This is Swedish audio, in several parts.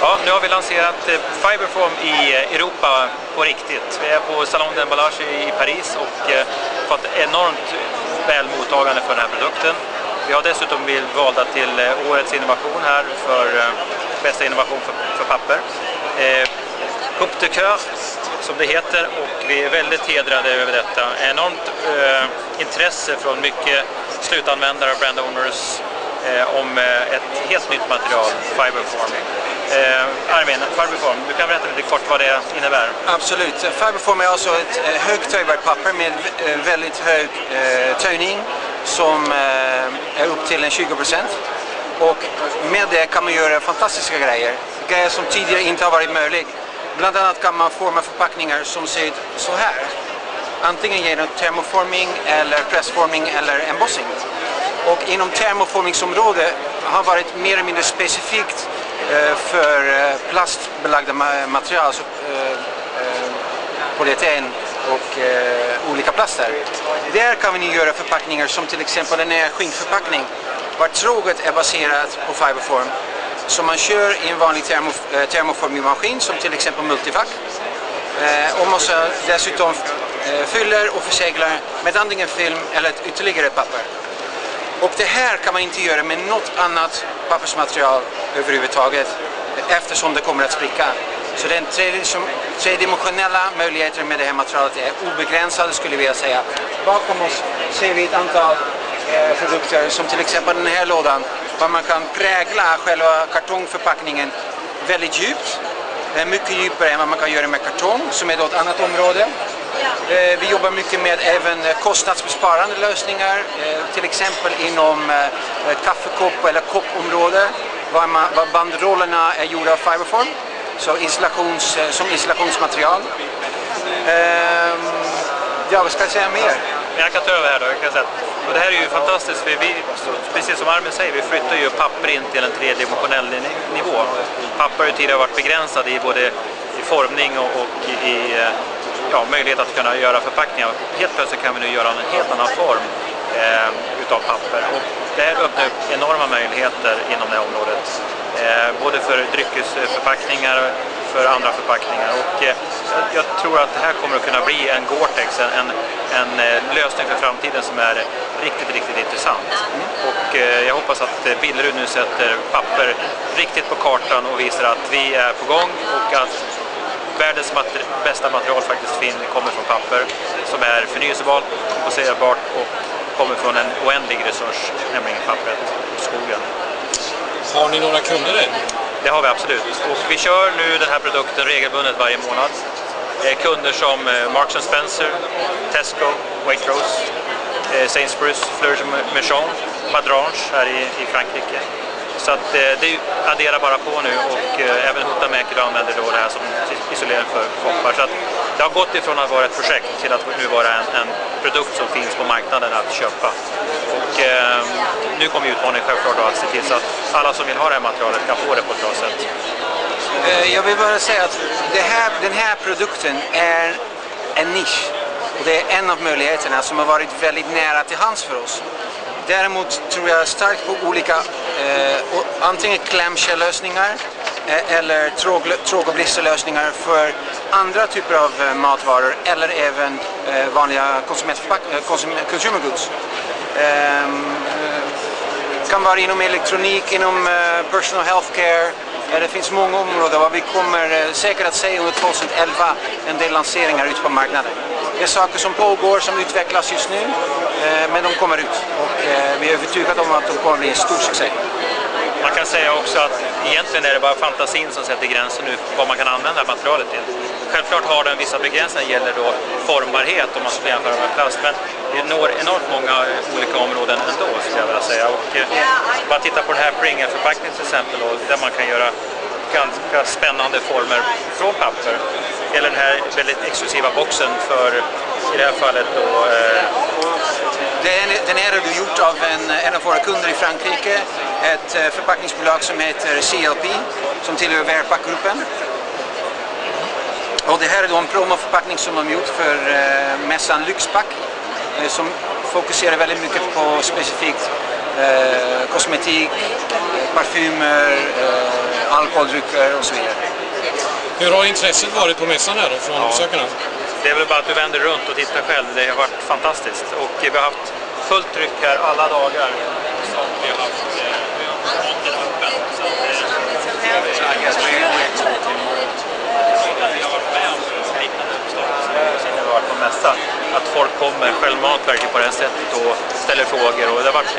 Ja, nu har vi lanserat eh, Fiberform i eh, Europa på riktigt. Vi är på Salon d'Emballage i Paris och eh, fått enormt väl mottagande för den här produkten. Vi har dessutom blivit valda till årets innovation här för bästa innovation för, för papper. Eh, Coupe de Coeur, som det heter och vi är väldigt hedrade över detta. Enormt eh, intresse från mycket slutanvändare och brand owners eh, om ett helt nytt material, Fiberform. Eh, Armin, Fiberform, du kan berätta lite kort vad det innebär. Absolut. Fiberform är alltså ett eh, högt töjbart papper med eh, väldigt hög eh, töjning som eh, är upp till en 20 procent. Och med det kan man göra fantastiska grejer. Grejer som tidigare inte har varit möjligt. Bland annat kan man forma förpackningar som ser ut så här. Antingen genom termoforming eller pressforming eller embossing. Och inom termoformingsområdet har varit mer eller mindre specifikt Eh, för eh, plastbelagda material, alltså eh, polyeten och olika plaster. Där kan vi nu göra förpackningar som till exempel en skinkförpackning vart tråget är baserat på Fiberform som man kör i en vanlig termo, termoformingmaskin som till exempel Multivac. och man dessutom fyller och förseglar med antingen film eller ett ytterligare papper. Och det här kan man inte göra med något annat pappersmaterial överhuvudtaget eftersom det kommer att spricka. Så den tredimensionella möjligheten med det här materialet är obegränsade skulle jag vilja säga. Bakom oss ser vi ett antal eh, produkter som till exempel den här lådan där man kan prägla själva kartongförpackningen väldigt djupt. Mycket djupare än vad man kan göra med kartong som är då ett annat område. Eh, vi jobbar mycket med även eh, kostnadsbesparande lösningar, eh, till exempel inom kaffekopp eller koppområde, var bandrollerna är gjorda av Fiberform, så installations, som installationsmaterial. Ehm, ja, vad ska jag säga mer? Jag kan ta över här då. Jag kan säga. Och det här är ju fantastiskt, för vi, precis som Armin säger, vi flyttar ju papper in till en tredimensionell nivå. Papper har ju tidigare varit begränsad i både i formning och, och i ja, möjlighet att kunna göra förpackningar. Helt plötsligt kan vi nu göra en helt annan form eh, utav papper. Och det här öppnar upp enorma möjligheter inom det här området. Eh, både för dryckesförpackningar för andra förpackningar. Och, eh, jag tror att det här kommer att kunna bli en Gore-Tex, en, en, en eh, lösning för framtiden som är riktigt, riktigt intressant. Och eh, jag hoppas att Billerud nu sätter papper riktigt på kartan och visar att vi är på gång och att världens mater bästa material faktiskt fin kommer från papper som är förnyelsebart, komposterbart och kommer från en oändlig resurs, nämligen pappret och skogen. Har ni några kunder än? Det har vi absolut. Och vi kör nu den här produkten regelbundet varje månad. Kunder som eh, Marks Spencer, Tesco, Waitrose, eh, Sainsbury's, Fleurs Merchon, Madrange här i, i Frankrike. Så att, eh, det adderar bara på nu och eh, även Hota Hutamäki använder då det här som isolering för koppar. Så att det har gått ifrån att vara ett projekt till att nu vara en, en produkt som finns på marknaden att köpa. Och eh, nu kommer utmaningen självklart att se till så att alla som vill ha det här materialet kan få det på ett bra sätt. Eh, jag vill bara säga att här, den här produkten är en nisch. Och det är en av möjligheterna som har varit väldigt nära till hands för oss. Däremot tror jag starkt på olika, eh, antingen clamshell-lösningar eh, eller tråg och blisterlösningar för andra typer av eh, matvaror eller även eh, vanliga konsum consumer eh, goods. Det ehm, eh, kan vara inom elektronik, inom eh, personal healthcare, eh, det finns många områden och vi kommer eh, säkert att se under 2011 en del lanseringar ute på marknaden. Det är saker som pågår, som utvecklas just nu, men de kommer ut och vi är övertygade om att de kommer att bli en stor succé. Man kan säga också att egentligen är det bara fantasin som sätter gränsen nu vad man kan använda materialet till. Självklart har den vissa begränsningar gäller då formbarhet om man ska jämföra med plast, men det når enormt många eh, olika områden ändå skulle jag vilja säga. Och, eh, bara titta på den här Pringle-förpackningen till exempel, då, där man kan göra ganska spännande former från papper. Eller den här väldigt exklusiva boxen för, i det här fallet då... Eh... Den är gjort av en, en av våra kunder i Frankrike, ett eh, förpackningsbolag som heter CLP, som tillhör Verpac-gruppen. Och det här är då en promoförpackning som de gjort för eh, mässan Lyxpack, eh, som fokuserar väldigt mycket på specifikt eh, kosmetik, parfymer, eh, alkoholdrycker och så vidare. Hur har intresset varit på mässan här då från Ja. besökarna? Det är väl bara att du vänder runt och tittar själv. Det har varit fantastiskt. Och vi har haft fullt tryck här alla dagar. Som vi har haft eh, monten öppen. Så att, eh, så I guess we, vi har varit med om liknande uppståndelser när vi har varit på mässan. Att folk kommer självmant verkligen på det här sättet och ställer frågor. Och det har varit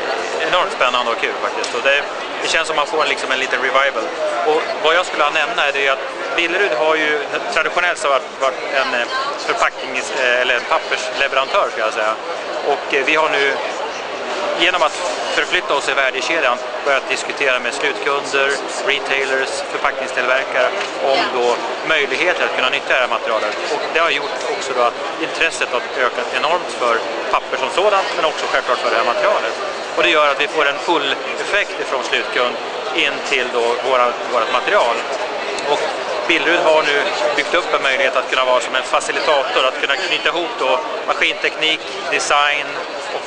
enormt spännande och kul faktiskt. Och det, det känns som man får en, liksom en liten revival. Och vad jag skulle nämna är det att Billerud har ju traditionellt så varit, varit en eh, förpacknings eh, eller en pappersleverantör ska jag säga. Och eh, vi har nu genom att förflytta oss i värdekedjan börjat diskutera med slutkunder, retailers, förpackningstillverkare om då möjligheter att kunna nyttja det här materialet. Och det har gjort också då att intresset har ökat enormt för papper som sådant men också självklart för det här materialet. Och det gör att vi får en full effekt ifrån slutkund in till då våra, vårt material. Och Billerud har nu byggt upp en möjlighet att kunna vara som en facilitator, att kunna knyta ihop då maskinteknik, design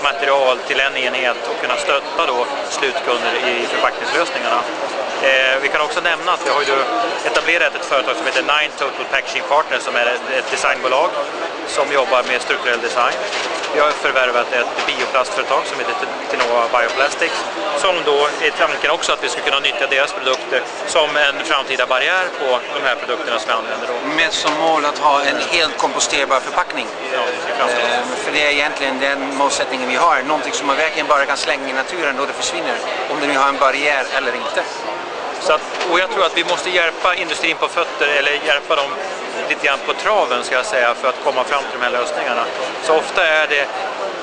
material till en enhet och kunna stötta då slutkunder i förpackningslösningarna. Eh, vi kan också nämna att vi har ju etablerat ett företag som heter Nine Total Packaging Partners som är ett designbolag som jobbar med strukturell design. Vi har förvärvat ett bioplastföretag som heter Tinova Bioplastics som då är tanken också att vi ska kunna nyttja deras produkter som en framtida barriär på de här produkterna som vi använder. Då. Med som mål att ha en helt komposterbar förpackning. Ja, framtiden. Eh, För det är egentligen den målsättningen vi har. Någonting som man verkligen bara kan slänga i naturen då det försvinner. Om det nu har en barriär eller inte. Så att, och jag tror att vi måste hjälpa industrin på fötter eller hjälpa dem lite grann på traven ska jag säga för att komma fram till de här lösningarna. Så ofta är det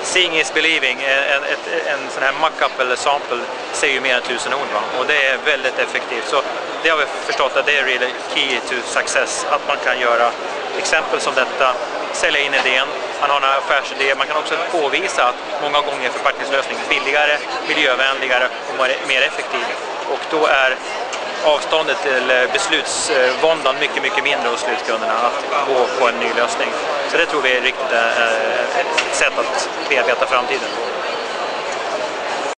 seeing is believing, en, ett, en sån här mock-up eller sample säger ju mer än tusen ord va? och det är väldigt effektivt. Så det har vi förstått att det är really key to success, att man kan göra exempel som detta, sälja in idén, man har en affärsidé, man kan också påvisa att många gånger är förpackningslösningen billigare, miljövänligare och mer effektiv. Och då är avståndet till eh, beslutsvåndan mycket, mycket mindre hos slutkunderna att gå på en ny lösning. Så det tror vi är riktigt eh, eh, ett sätt att bearbeta framtiden.